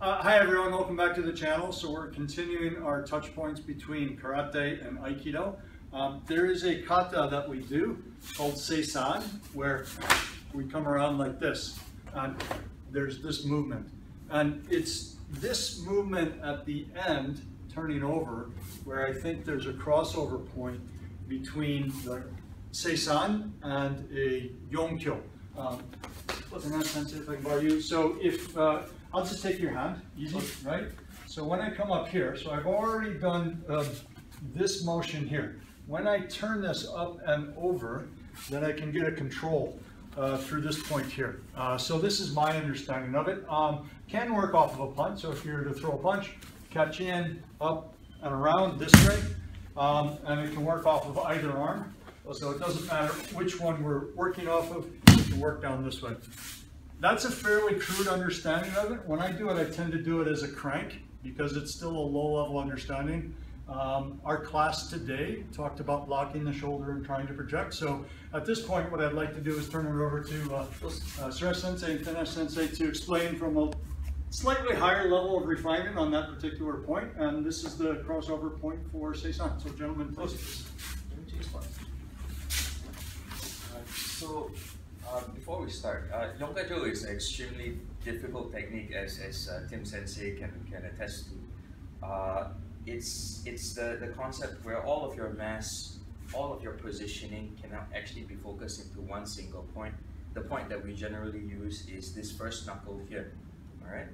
Uh, hi everyone, welcome back to the channel. So we're continuing our touch points between Karate and Aikido. Um, there is a kata that we do called Seisan, where we come around like this, and there's this movement. And it's this movement at the end, turning over, where I think there's a crossover point between the Seisan and a Yonkyo. Um, Sensei, if I can borrow you. So if, uh, I'll just take your hand, easy, right? So when I come up here, so I've already done uh, this motion here. When I turn this up and over, then I can get a control uh, through this point here. Uh, so this is my understanding of it. Um, can work off of a punch, so if you're to throw a punch, catch in, up and around this way, um, and it can work off of either arm. So it doesn't matter which one we're working off of, we can work down this way. That's a fairly crude understanding of it. When I do it, I tend to do it as a crank because it's still a low level understanding. Um, our class today talked about blocking the shoulder and trying to project. So at this point, what I'd like to do is turn it over to uh, uh, Suresh Sensei and Dinesh Sensei to explain from a slightly higher level of refinement on that particular point. And this is the crossover point for Seisan. So gentlemen, please. So uh, before we start, uh, Yonkajo is an extremely difficult technique as, as uh, Tim Sensei can, can attest to. Uh, it's it's the, the concept where all of your mass, all of your positioning can actually be focused into one single point. The point that we generally use is this first knuckle here, all right?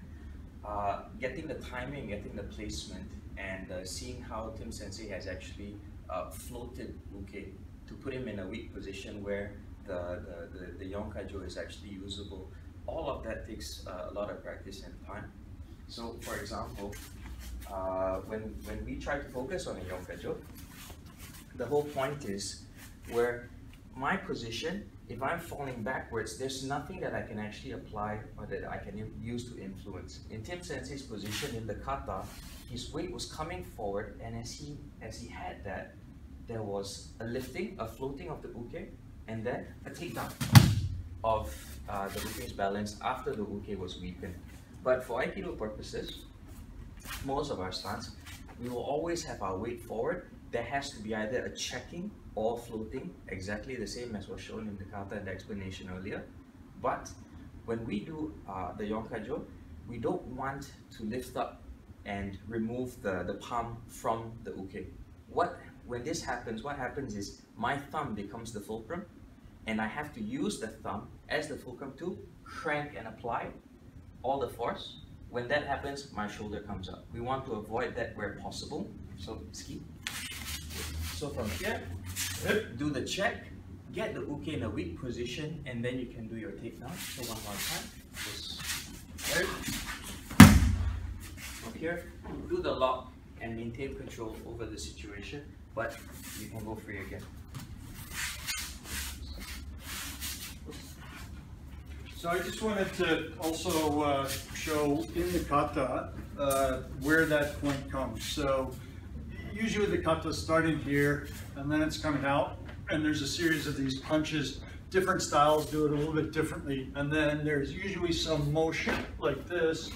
Uh, getting the timing, getting the placement, and uh, seeing how Tim Sensei has actually uh, floated Uke to put him in a weak position where the, the, the, the is actually usable. All of that takes uh, a lot of practice and time. So for example, uh, when, when we try to focus on a Yonkajo, the whole point is where my position, if I'm falling backwards, there's nothing that I can actually apply or that I can use to influence. In Tim Sensei's position in the kata, his weight was coming forward and as he, as he had that, there was a lifting, a floating of the uke, and then a takedown of uh, the uke's balance after the uke was weakened. But for Aikido purposes, most of our stance, we will always have our weight forward. There has to be either a checking or floating, exactly the same as was shown in the kata and the explanation earlier. But when we do uh, the Yonkajo, we don't want to lift up and remove the, the palm from the uke. What, when this happens, what happens is my thumb becomes the fulcrum and I have to use the thumb as the fulcrum to crank and apply all the force when that happens, my shoulder comes up. We want to avoid that where possible. So ski. So from here, do the check, get the uke in a weak position, and then you can do your takedown. So one more time. Just From here, do the lock and maintain control over the situation, but you can go free again. So I just wanted to also uh, show in the kata uh, where that point comes. So usually the kata is starting here and then it's coming out and there's a series of these punches. Different styles do it a little bit differently. And then there's usually some motion like this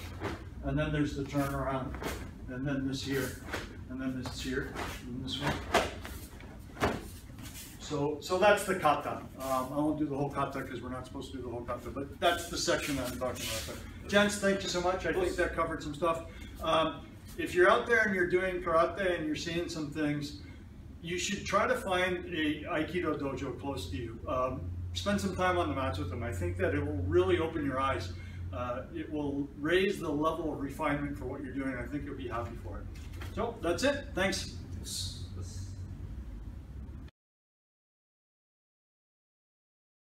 and then there's the turnaround and then this here and then this here this one. So, so that's the kata. Um, I won't do the whole kata because we're not supposed to do the whole kata, but that's the section that I'm talking about. But gents, thank you so much. I think that covered some stuff. Um, if you're out there and you're doing karate and you're seeing some things, you should try to find a Aikido dojo close to you. Um, spend some time on the mats with them. I think that it will really open your eyes. Uh, it will raise the level of refinement for what you're doing. I think you'll be happy for it. So that's it. Thanks.